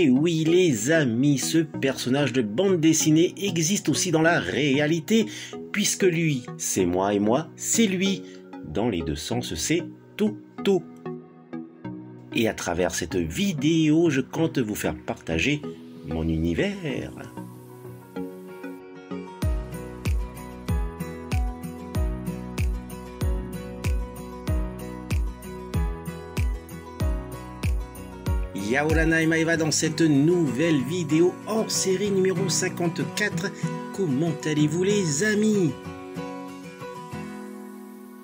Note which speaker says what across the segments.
Speaker 1: Et oui les amis, ce personnage de bande dessinée existe aussi dans la réalité, puisque lui, c'est moi et moi, c'est lui. Dans les deux sens, c'est tout, tout. Et à travers cette vidéo, je compte vous faire partager mon univers. Yaolana et dans cette nouvelle vidéo hors série numéro 54. Comment allez-vous les amis?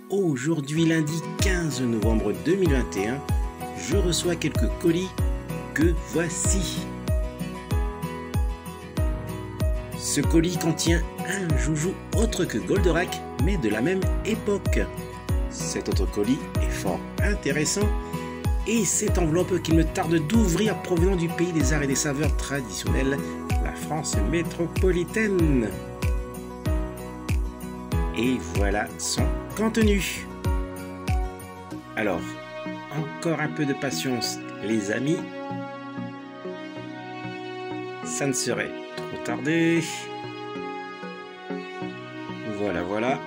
Speaker 1: Aujourd'hui lundi 15 novembre 2021, je reçois quelques colis que voici. Ce colis contient un joujou autre que Goldorak, mais de la même époque. Cet autre colis est fort intéressant et cette enveloppe qu'il me tarde d'ouvrir provenant du pays des arts et des saveurs traditionnels, la France métropolitaine. Et voilà son contenu. Alors, encore un peu de patience, les amis. Ça ne serait trop tardé. Voilà, voilà.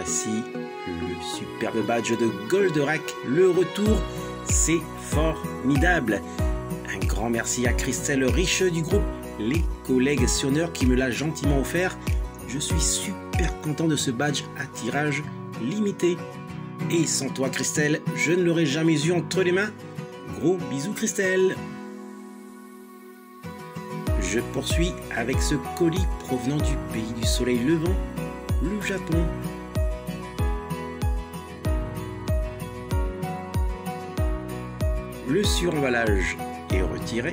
Speaker 1: Voici le superbe badge de Goldorak. Le retour, c'est formidable. Un grand merci à Christelle Riche du groupe Les Collègues Sonneurs qui me l'a gentiment offert. Je suis super content de ce badge à tirage limité. Et sans toi Christelle, je ne l'aurais jamais eu entre les mains. Gros bisous Christelle. Je poursuis avec ce colis provenant du pays du soleil levant, le Japon. Le suremballage est retiré.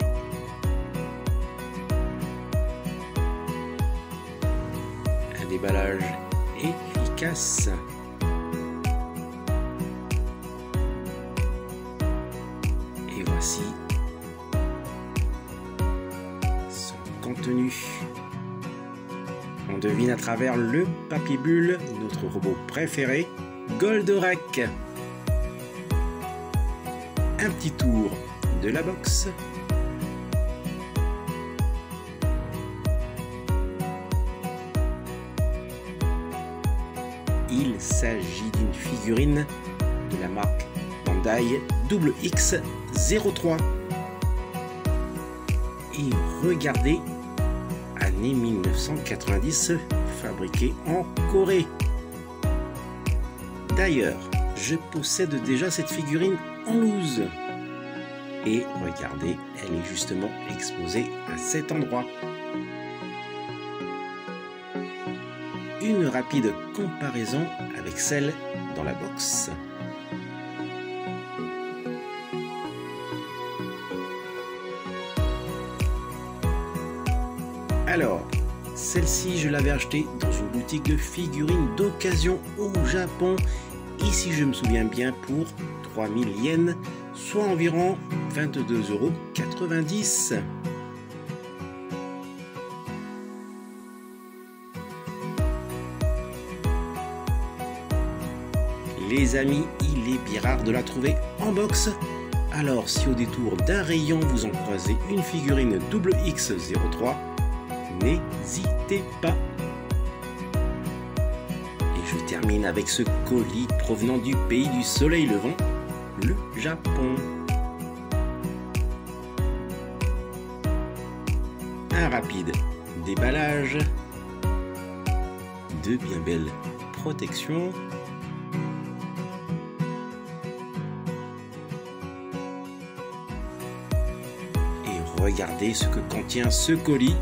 Speaker 1: Un déballage efficace. Et voici son contenu. On devine à travers le papier notre robot préféré, Goldorak. Un petit tour de la box. Il s'agit d'une figurine de la marque Bandai X03. Et regardez, année 1990, fabriqué en Corée. D'ailleurs, je possède déjà cette figurine en loose. Et regardez, elle est justement exposée à cet endroit. Une rapide comparaison avec celle dans la box. Alors, celle-ci, je l'avais achetée dans une boutique de figurines d'occasion au Japon. Ici, je me souviens bien, pour 3000 yens, soit environ 22,90 euros. Les amis, il est bien rare de la trouver en box. Alors, si au détour d'un rayon vous en croisez une figurine double X03, n'hésitez pas. Et je termine avec ce colis provenant du pays du soleil levant, le Japon. Un rapide déballage, de bien belles protections. Et regardez ce que contient ce colis.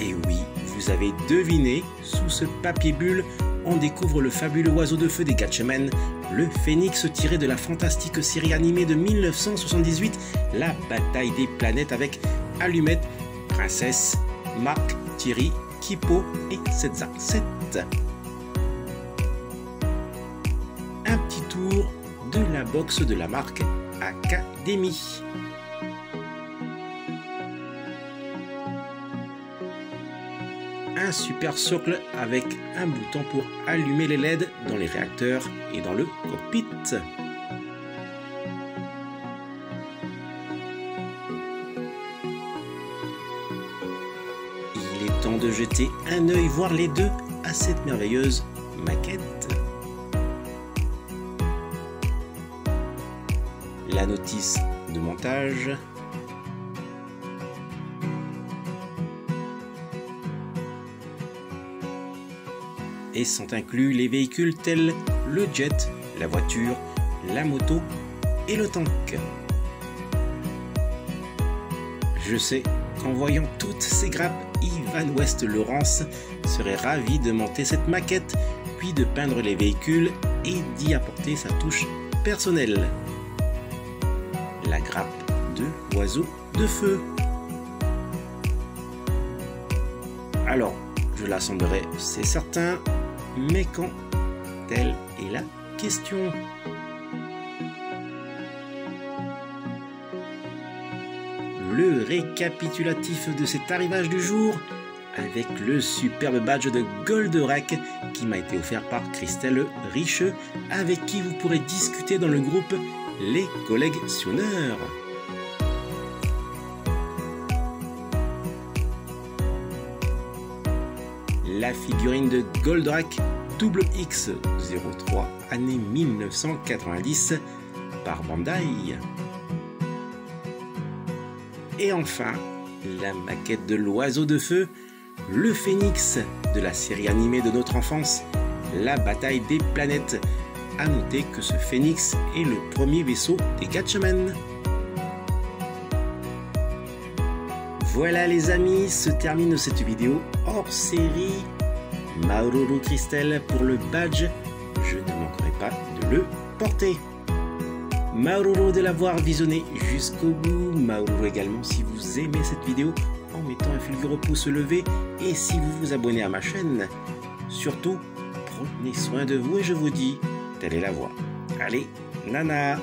Speaker 1: Et oui, vous avez deviné, sous ce papier bulle, on découvre le fabuleux oiseau de feu des Gatchaman, le phénix tiré de la fantastique série animée de 1978, La bataille des planètes avec Allumette, Princesse, Marc, Thierry, Kipo et Setza 7. Un petit tour de la box de la marque Academy. un super socle avec un bouton pour allumer les LED dans les réacteurs et dans le cockpit. Il est temps de jeter un œil, voir les deux, à cette merveilleuse maquette. La notice de montage Et sont inclus les véhicules tels le jet, la voiture, la moto et le tank. Je sais qu'en voyant toutes ces grappes, Ivan West Laurence serait ravi de monter cette maquette, puis de peindre les véhicules et d'y apporter sa touche personnelle. La grappe de oiseau de feu. Alors, je l'assemblerai, c'est certain, mais quand Telle est la question. Le récapitulatif de cet arrivage du jour avec le superbe badge de Goldorak qui m'a été offert par Christelle Richeux, avec qui vous pourrez discuter dans le groupe Les collègues Sionneurs. La figurine de Goldorak Double X03 année 1990 par Bandai. Et enfin, la maquette de l'oiseau de feu, le phénix de la série animée de notre enfance, La bataille des planètes. À noter que ce phénix est le premier vaisseau des Gatchaman. Voilà les amis, se termine cette vidéo hors série. Maururu Christelle pour le badge, je ne manquerai pas de le porter. Maururu de l'avoir visionné jusqu'au bout. Maururu également si vous aimez cette vidéo en mettant un fulgureux pouce levé et si vous vous abonnez à ma chaîne. Surtout, prenez soin de vous et je vous dis, telle est la voie. Allez, nana